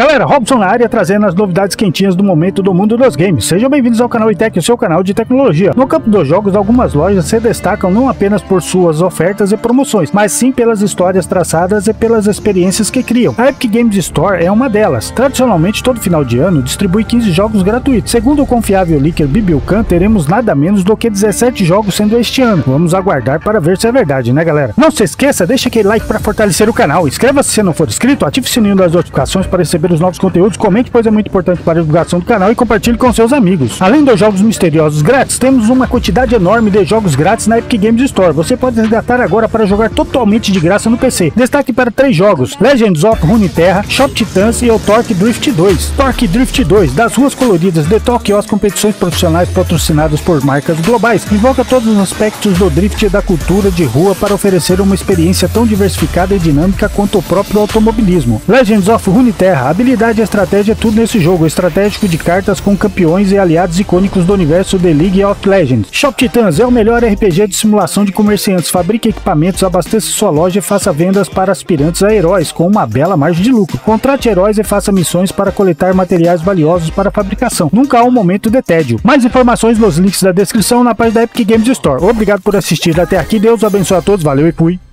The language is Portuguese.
Galera, Robson na área trazendo as novidades quentinhas do momento do mundo dos games. Sejam bem-vindos ao canal iTech, o seu canal de tecnologia. No campo dos jogos, algumas lojas se destacam não apenas por suas ofertas e promoções, mas sim pelas histórias traçadas e pelas experiências que criam. A Epic Games Store é uma delas. Tradicionalmente, todo final de ano, distribui 15 jogos gratuitos. Segundo o confiável leaker Bibilcan, teremos nada menos do que 17 jogos sendo este ano. Vamos aguardar para ver se é verdade, né galera? Não se esqueça, deixa aquele like para fortalecer o canal. Inscreva-se se não for inscrito, ative o sininho das notificações para receber os novos conteúdos, comente, pois é muito importante para a divulgação do canal e compartilhe com seus amigos. Além dos jogos misteriosos grátis, temos uma quantidade enorme de jogos grátis na Epic Games Store. Você pode resgatar agora para jogar totalmente de graça no PC. Destaque para três jogos: Legends of Runeterra, Shop Titans e o Torque Drift 2. Torque Drift 2, das ruas coloridas de Tóquio às competições profissionais patrocinadas por marcas globais, invoca todos os aspectos do drift e da cultura de rua para oferecer uma experiência tão diversificada e dinâmica quanto o próprio automobilismo. Legends of Runeterra, habilidade e estratégia é tudo nesse jogo, estratégico de cartas com campeões e aliados icônicos do universo The League of Legends. Shop Titans é o melhor RPG de simulação de comerciantes, fabrique equipamentos, abasteça sua loja e faça vendas para aspirantes a heróis com uma bela margem de lucro. Contrate heróis e faça missões para coletar materiais valiosos para fabricação. Nunca há um momento de tédio. Mais informações nos links da descrição na página da Epic Games Store. Obrigado por assistir até aqui, Deus abençoe a todos, valeu e fui!